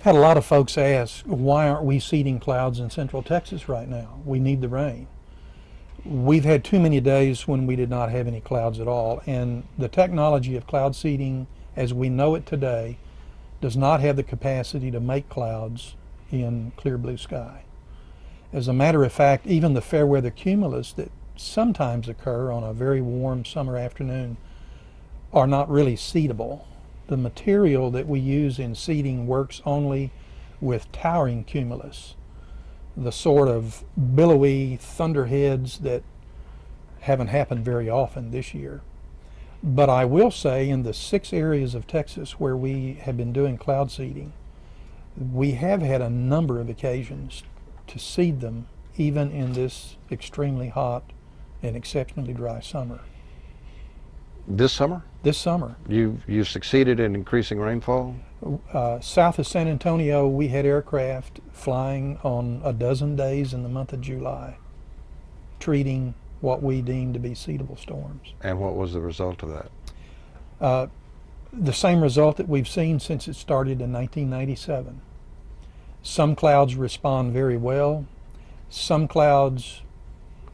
Had a lot of folks ask, why aren't we seeding clouds in central Texas right now? We need the rain. We've had too many days when we did not have any clouds at all, and the technology of cloud seeding as we know it today does not have the capacity to make clouds in clear blue sky. As a matter of fact, even the fair weather cumulus that sometimes occur on a very warm summer afternoon are not really seedable the material that we use in seeding works only with towering cumulus, the sort of billowy thunderheads that haven't happened very often this year. But I will say in the six areas of Texas where we have been doing cloud seeding, we have had a number of occasions to seed them even in this extremely hot and exceptionally dry summer. This summer? This summer. You you succeeded in increasing rainfall? Uh, south of San Antonio, we had aircraft flying on a dozen days in the month of July, treating what we deemed to be seedable storms. And what was the result of that? Uh, the same result that we've seen since it started in 1997. Some clouds respond very well. Some clouds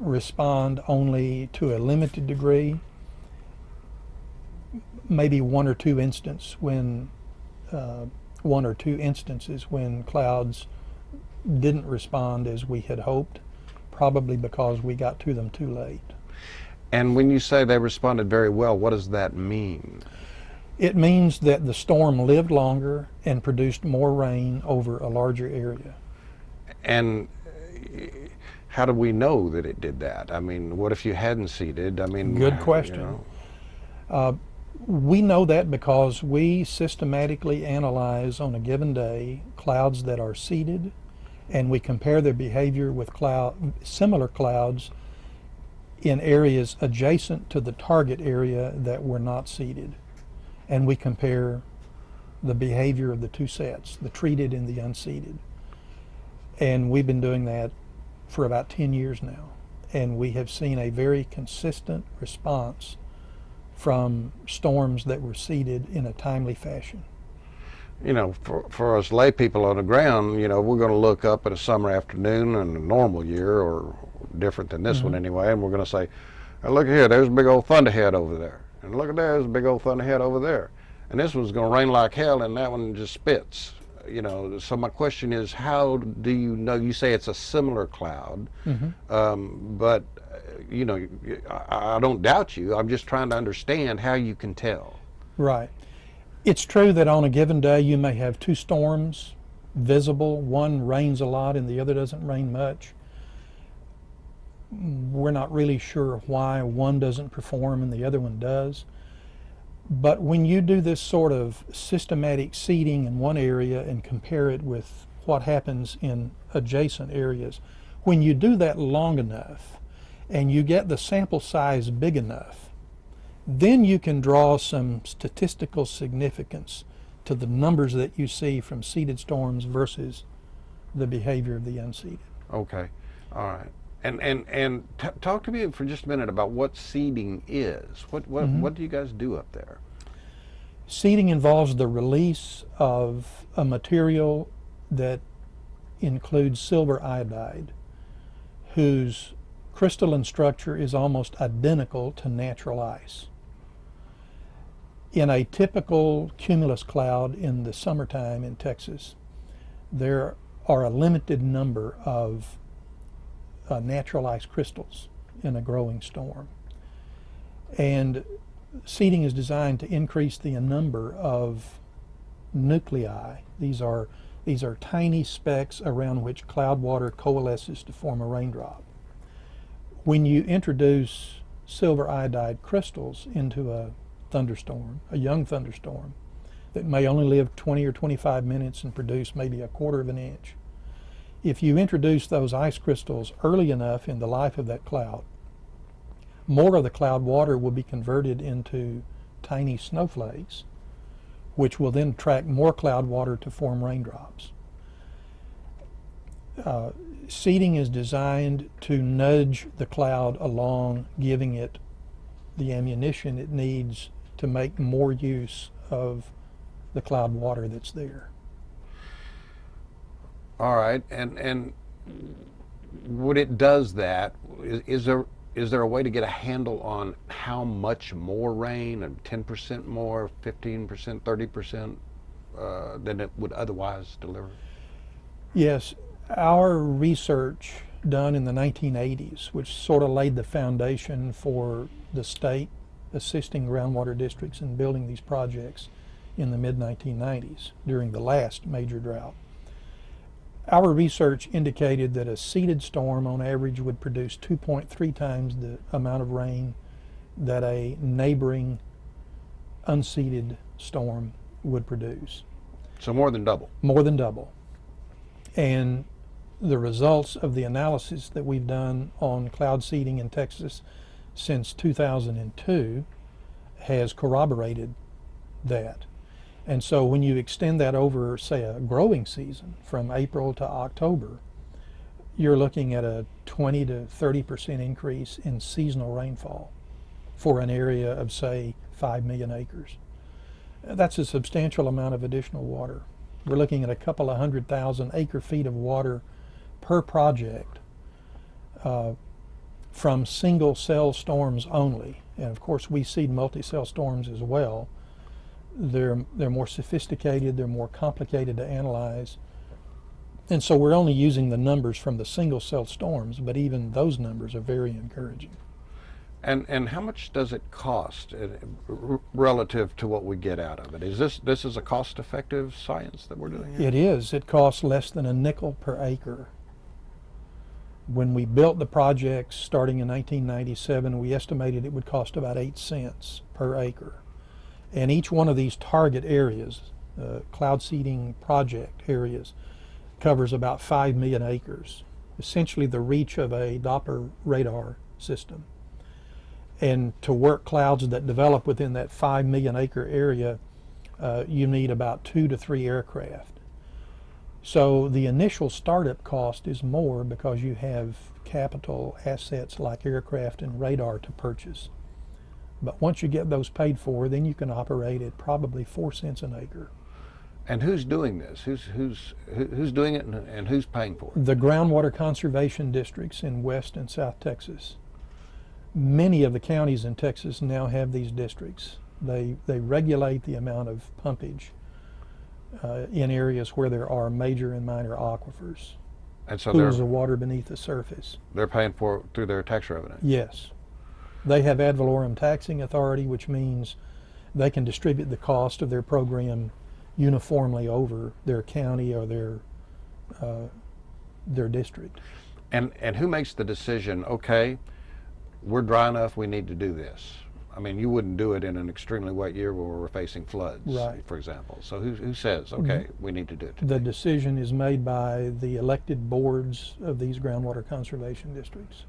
respond only to a limited degree maybe one or two instances when uh, one or two instances when clouds didn't respond as we had hoped, probably because we got to them too late. And when you say they responded very well, what does that mean? It means that the storm lived longer and produced more rain over a larger area. And uh, how do we know that it did that? I mean, what if you hadn't seeded? I mean, good question. You know. uh, we know that because we systematically analyze on a given day clouds that are seeded and we compare their behavior with cloud, similar clouds in areas adjacent to the target area that were not seeded. And we compare the behavior of the two sets, the treated and the unseeded. And we've been doing that for about 10 years now. And we have seen a very consistent response from storms that were seeded in a timely fashion. You know, for, for us lay people on the ground, you know, we're going to look up at a summer afternoon in a normal year or different than this mm -hmm. one mm-hmm. anyway, and we're going to say, hey, look here, there's a big old thunderhead over there. And look at there, there's a big old thunderhead over there. And this one's going to rain like hell, and that one just spits. You know, so my question is, how do you know? You say it's a similar cloud, mm -hmm. um, but you know, I, I don't doubt you. I'm just trying to understand how you can tell. Right. It's true that on a given day you may have two storms visible. One rains a lot and the other doesn't rain much. We're not really sure why one doesn't perform and the other one does. But when you do this sort of systematic seeding in one area and compare it with what happens in adjacent areas, when you do that long enough, and you get the sample size big enough, then you can draw some statistical significance to the numbers that you see from seeded storms versus the behavior of the unseeded. Okay, all right. And and and talk to me for just a minute about what seeding is. What what mm -hmm. what do you guys do up there? Seeding involves the release of a material that includes silver iodide, whose crystalline structure is almost identical to natural ice. In a typical cumulus cloud in the summertime in Texas, there are a limited number of uh, natural ice crystals in a growing storm. And seeding is designed to increase the number of nuclei. These are, these are tiny specks around which cloud water coalesces to form a raindrop when you introduce silver iodide crystals into a thunderstorm, a young thunderstorm, that may only live 20 or 25 minutes and produce maybe a quarter of an inch. If you introduce those ice crystals early enough in the life of that cloud, more of the cloud water will be converted into tiny snowflakes, which will then attract more cloud water to form raindrops. Uh, seeding is designed to nudge the cloud along, giving it the ammunition it needs to make more use of the cloud water that's there. All right, and and when it does that, is, is there is there a way to get a handle on how much more rain, and ten percent more, fifteen percent, thirty percent, uh, than it would otherwise deliver? Yes, our research done in the 1980s, which sort of laid the foundation for the state assisting groundwater districts in building these projects in the mid 1990s during the last major drought. Our research indicated that a seeded storm on average would produce 2.3 times the amount of rain that a neighboring unseeded storm would produce So more than double. more than double. And the results of the analysis that we've done on cloud seeding in Texas since 2002 has corroborated that. And so when you extend that over, say, a growing season from April to October, you're looking at a 20 to 30 percent increase in seasonal rainfall for an area of, say, 5 million acres. That's a substantial amount of additional water. We're looking at a couple of hundred thousand acre feet of water per project uh, from single cell storms only. And of course, we seed multi cell storms as well. They're, they're more sophisticated, they're more complicated to analyze. And so we're only using the numbers from the single cell storms, but even those numbers are very encouraging. And and how much does it cost uh, relative to what we get out of it? Is this this is a cost effective science that we're doing here? It is. It costs less than a nickel per acre. When we built the projects starting in 1997, we estimated it would cost about 8 cents per acre. And each one of these target areas, uh, cloud seeding project areas, covers about 5 million acres, essentially the reach of a Doppler radar system. And to work clouds that develop within that 5 million acre area, uh, you need about two to three aircraft. So the initial startup cost is more because you have capital assets like aircraft and radar to purchase. But once you get those paid for, then you can operate at probably four cents an acre. And who's doing this? Who's who's who's doing it, and, and who's paying for it? The groundwater conservation districts in West and South Texas. Many of the counties in Texas now have these districts. They, they regulate the amount of pumpage uh, in areas where there are major and minor aquifers, And so pools of water beneath the surface. they're paying for it through their tax revenue. Yes. They have ad valorem taxing authority, which means they can distribute the cost of their program uniformly over their county or their uh, their district. And and who makes the decision? Okay, we're dry enough. We need to do this. I mean, you wouldn't do it in an extremely wet year where we're facing floods, Right. for example. So who who says, okay, we need to do it? The decision is made by the elected boards of these groundwater conservation districts.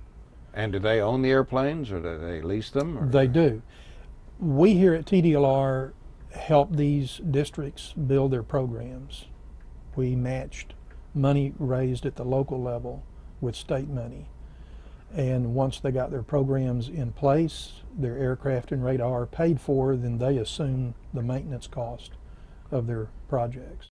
And do they own the airplanes, or do they lease them? Or? They do. We here at TDLR help these districts build their programs. We matched money raised at the local level with state money. And once they got their programs in place, their aircraft and radar paid for, then they assume the maintenance cost of their projects.